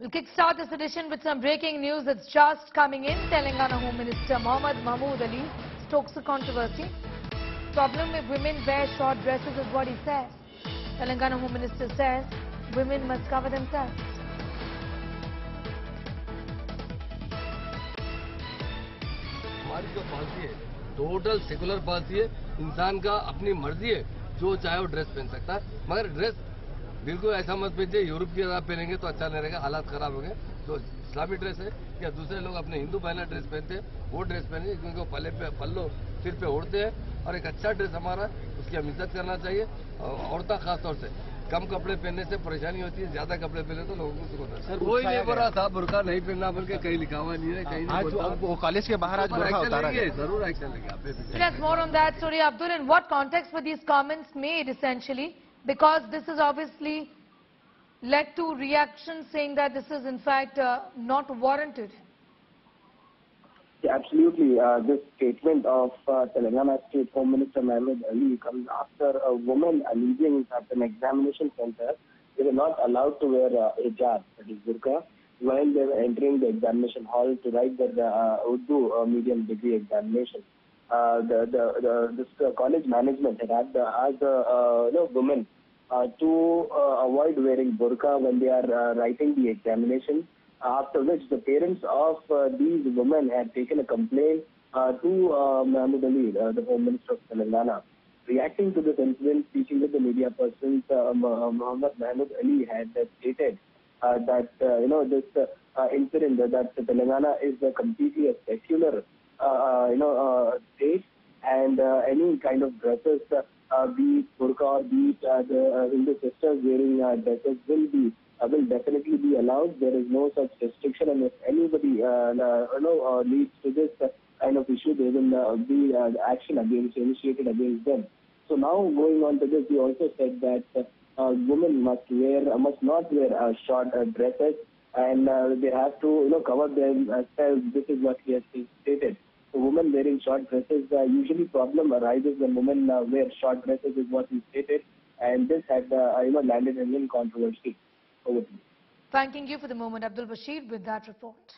We'll kickstart this edition with some breaking news that's just coming in. Telangana Home Minister Mohammad Mahmood Ali stokes the controversy. Problem if women wear short dresses is what he says. Telangana Home Minister says women must cover themselves. हमारी जो policy है total secular policy है इंसान का अपनी मर्ज़ी है जो चाहे वो ड्रेस पहन सकता है मगर ड्रेस बिल्कुल ऐसा मत पहनिए यूरोप की तरह पहनेंगे तो अच्छा नहीं रहेगा हालात खराब होंगे जो इस्लामी ड्रेस है या दूसरे लोग अपने हिंदू पहना ड्रेस पहनते हैं वो ड्रेस पहनेंगे क्योंकि वो पल्ले पे पल्लो सिर पे ओढ़ते हैं और एक अच्छा ड्रेस हमारा उसकी हम इज़्ज़त करना चाहिए और औरतें खास तौर से कम कपड़े पहनने से परेशानी होती है ज़्यादा कपड़े पहने तो लोगों को सुख होता है सर, कोई नहीं बोल रहा था बुरका नहीं पहनना बोल के कहीं लिखा हुआ नहीं है कहीं नहीं आज। वो कॉलेज के बाहर आज एक्शन उतारा लेंगे ज़रूर एक्शन लेंगे आप more on that story, Abdul. In what context were these comments made essentially? Because this has obviously led to reaction saying that this is in fact uh, not warranted. Yeah, absolutely. Uh, this statement of uh, Telangana State Home Minister Mahmood Ali comes after a woman leaving at an examination center. They were not allowed to wear uh, hijab, that is burqa, while they were entering the examination hall to write their uh, Urdu uh, medium degree examination. Uh, the, the, the, this uh, college management had asked, the uh, you know, women uh, to uh, avoid wearing burqa when they are writing the examination. After which the parents of these women had taken a complaint to uh, Ali, the Home Minister of Telangana. Reacting to this incident, speaking with the media persons, uh, Mu- Mohammad Mahmood Ali had stated that you know this incident that Telangana is completely a secular uh, uh, you know uh, state and uh, any kind of dresses, uh, be it burqa or be uh, the uh, Hindu sisters wearing uh, dresses will be uh, will definitely be allowed. There is no such restriction, and if anybody uh, uh, you know uh, leads to this kind of issue, there will uh, be uh, action against initiated against them. So now going on to this, we also said that uh, women must wear uh, must not wear uh, short uh, dresses, and uh, they have to you know cover themselves. This is what he has stated. Women wearing short dresses, uh, usually problem arises when women uh, wear short dresses, is what he stated, and this had uh, you know landed in controversy. Over to you. Thanking you for the moment, Abdul Bashir, with that report.